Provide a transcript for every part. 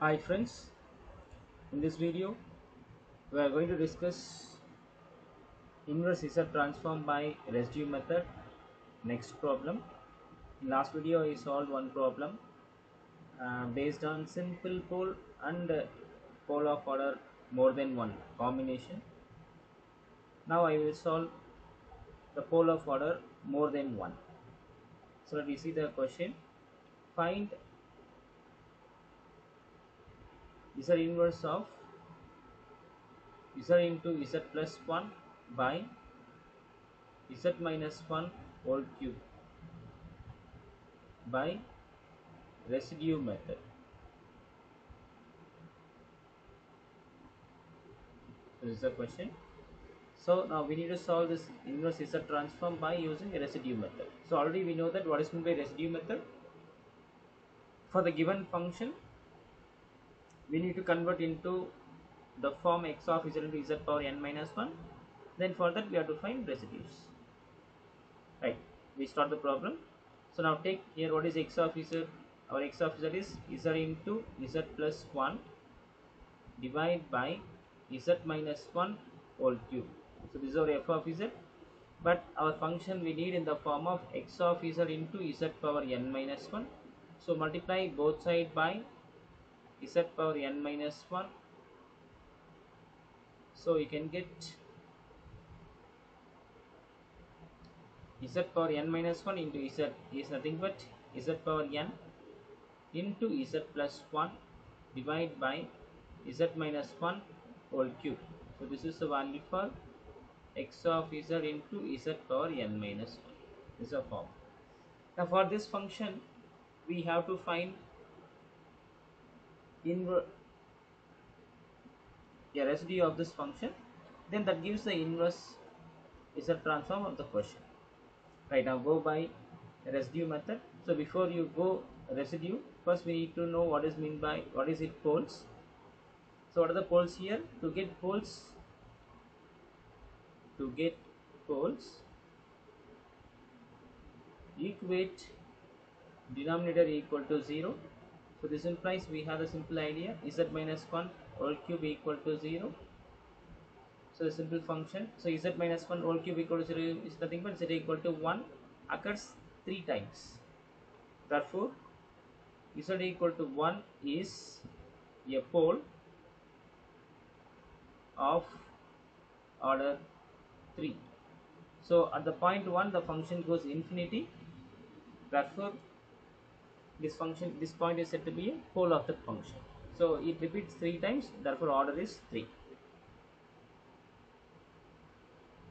Hi friends, in this video we are going to discuss inverse Z transform by residue method. Next problem. In last video I solved one problem uh, based on simple pole and uh, pole of order more than one combination. Now I will solve the pole of order more than one. So let me see the question. Find Z inverse of Z into Z plus 1 by Z minus 1 whole cube by residue method. This is the question. So now we need to solve this inverse Z transform by using a residue method. So already we know that what is meant by residue method. For the given function, we need to convert into the form x of z into z power n minus 1 then for that we have to find residues. Right. We start the problem. So now take here what is x of z our x of z is z into z plus 1 divided by z minus 1 whole cube. So this is our f of z. But our function we need in the form of x of z into z power n minus 1 so multiply both side by z power n minus 1 so you can get z power n minus 1 into z is nothing but z power n into z plus 1 divided by z minus 1 whole cube. So this is the value for x of z into z power n minus 1 this is a form. Now for this function we have to find inverse a residue of this function then that gives the inverse Z transform of the question. Right now go by residue method. So before you go residue first we need to know what is mean by what is it poles? So what are the poles here? To get poles to get poles equate denominator equal to 0 so this implies we have a simple idea z minus 1 whole cube equal to 0 so a simple function. So z minus 1 whole cube equal to 0 is nothing but z equal to 1 occurs 3 times. Therefore z equal to 1 is a pole of order 3 so at the point 1 the function goes infinity. Therefore this function this point is said to be a pole of the function. So it repeats three times therefore order is 3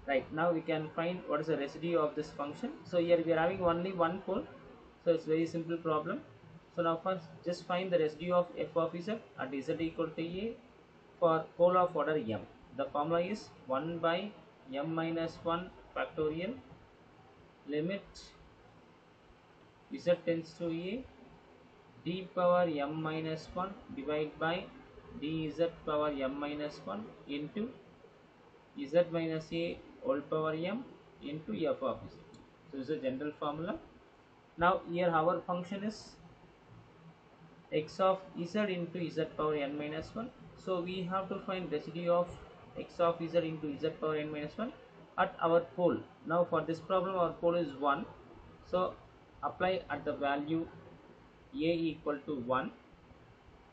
right now we can find what is the residue of this function. So here we are having only one pole so it's very simple problem. So now first just find the residue of f of z at z equal to a for pole of order m. The formula is 1 by m minus 1 factorial limit z tends to a d power m minus 1 divided by dz power m minus 1 into z minus a whole power m into f of z. So this is a general formula. Now here our function is x of z into z power n minus 1. So we have to find residue of x of z into z power n minus 1 at our pole. Now for this problem our pole is 1. So apply at the value a equal to 1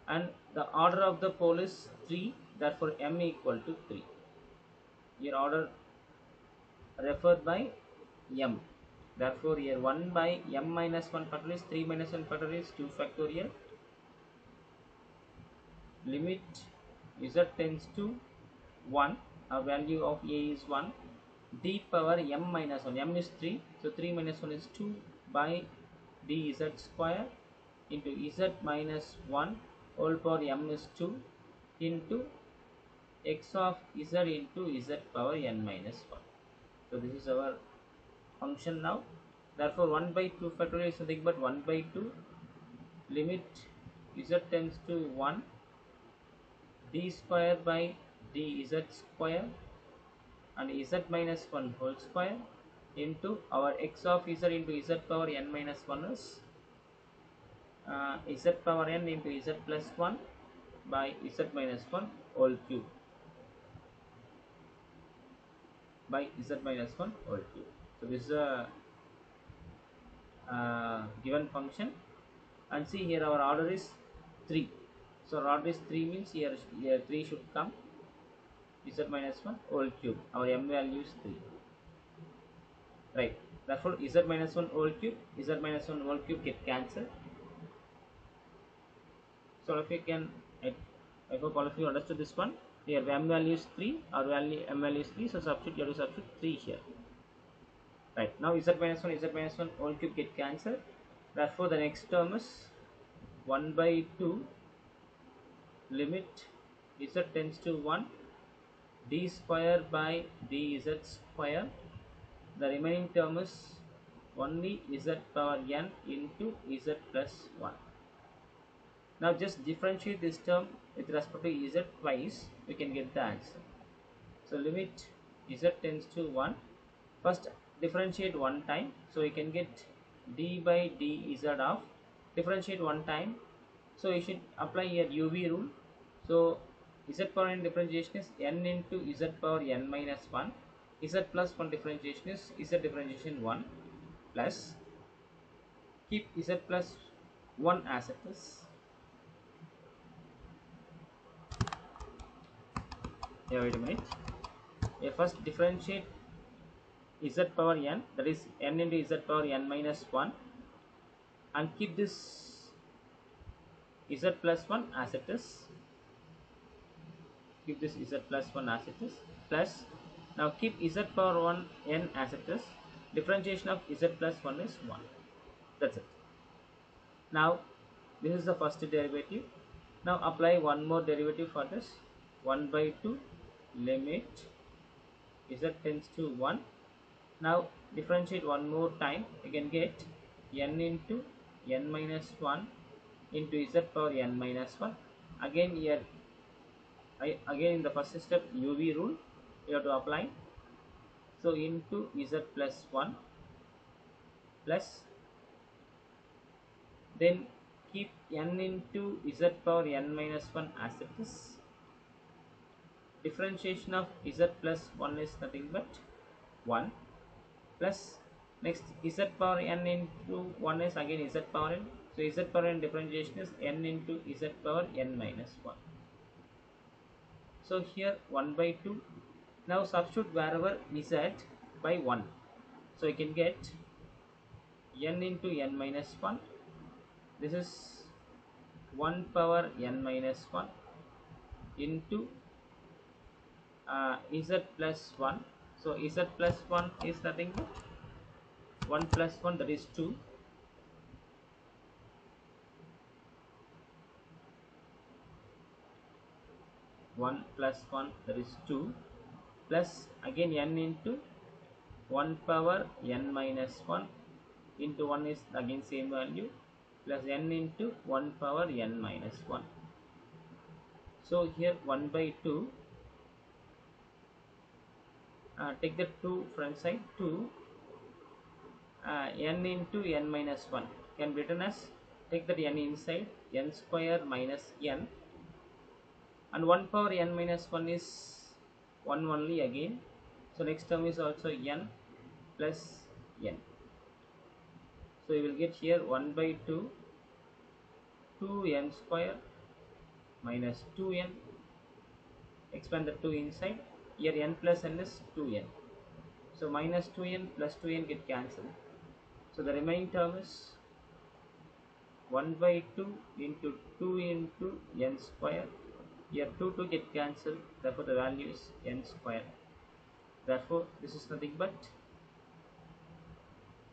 and the order of the pole is 3 therefore m equal to 3 here order referred by m. Therefore here 1 by m minus 1 factorial is 3 minus 1 factorial is 2 factorial. Limit z tends to 1 a value of a is 1 d power m minus 1 m is 3 so 3 minus 1 is 2 by dz square into z minus 1 whole power m is 2 into x of z into z power n minus 1. So this is our function now. Therefore 1 by 2 factorial is nothing but 1 by 2 limit z tends to 1 d square by dz square and z minus 1 whole square into our x of z into z power n minus 1 is uh, z power n into z plus 1 by z minus 1 whole cube by z minus 1 whole cube. So this is a uh, given function and see here our order is 3. So order is 3 means here, here 3 should come z minus 1 whole cube. Our m value is 3. Right. Therefore z minus 1 whole cube, z minus 1 whole cube get cancelled. So if you can, I, I hope all of you understood this one. Here m value is 3 our value m value is 3 so substitute you have to substitute 3 here. Right. Now z minus 1 z minus 1 all cube get cancelled. Therefore the next term is 1 by 2 limit z tends to 1 d square by dz square. The remaining term is only z power n into z plus 1 now just differentiate this term with respect to z twice we can get the answer. So limit z tends to 1 first differentiate one time. So we can get d by dz of differentiate one time. So you should apply here uv rule. So z power n differentiation is n into z power n minus 1 z plus 1 differentiation is z differentiation 1 plus keep z plus 1 as it is yeah wait a minute. First differentiate z power n that is n into z power n minus 1 and keep this z plus 1 as it is. Keep this z plus 1 as it is. Plus now keep z power 1 n as it is. Differentiation of z plus 1 is 1 that's it. Now this is the first derivative. Now apply one more derivative for this. 1 by 2 limit. Z tends to 1 now differentiate one more time. You can get n into n minus 1 into z power n minus 1 again here I, again in the first step uv rule you have to apply. So into z plus 1 plus then keep n into z power n minus 1 as it is differentiation of z plus 1 is nothing but 1 plus next z power n into 1 is again z power n. So z power n differentiation is n into z power n minus 1 so here 1 by 2 now substitute wherever z by 1 so you can get n into n minus 1 this is 1 power n minus 1 into Uh, z plus 1 so z plus 1 is nothing but 1 plus 1 that is 2 1 plus 1 that is 2 plus again n into 1 power n minus 1 into 1 is again same value. Plus n into 1 power n minus 1 so here 1 by 2 uh, take the 2 front side 2 uh, n into n minus 1 can be written as take that n inside n square minus n. And 1 power n minus 1 is 1 only again. So next term is also n plus n. So you will get here 1 by 2 2n square minus 2n expand the 2 inside here n plus n is 2n so minus 2n plus 2n get cancelled. So the remaining term is 1 by 2 into 2 into n square. Here 2 2 get cancelled therefore the value is n square. Therefore this is nothing but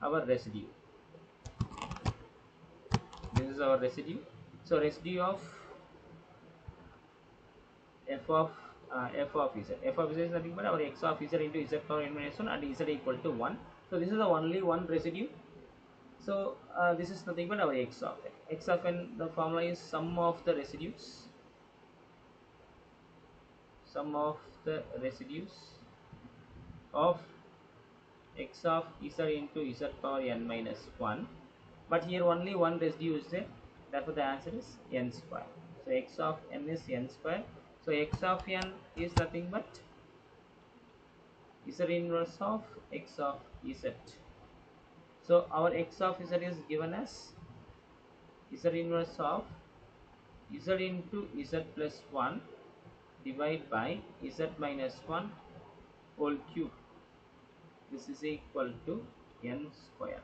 our residue. This is our residue. So residue of f of uh, f of z f of z is nothing but our x of z into z power n minus 1 and z equal to 1 so this is the only one residue. So uh, this is nothing but our x of n x of n the formula is sum of the residues. Sum of the residues of x of z into z power n minus 1 but here only one residue is there. Therefore the answer is n square. So x of n is n square so x of n is nothing but z inverse of x of z. So our x of z is given as z inverse of z into z plus 1 divided by z minus 1 whole cube. This is equal to n square.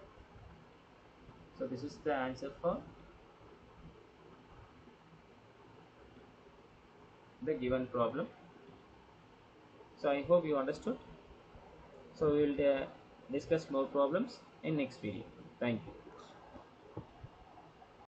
So this is the answer for the given problem. So i hope you understood. So we will uh, discuss more problems in next video. Thank you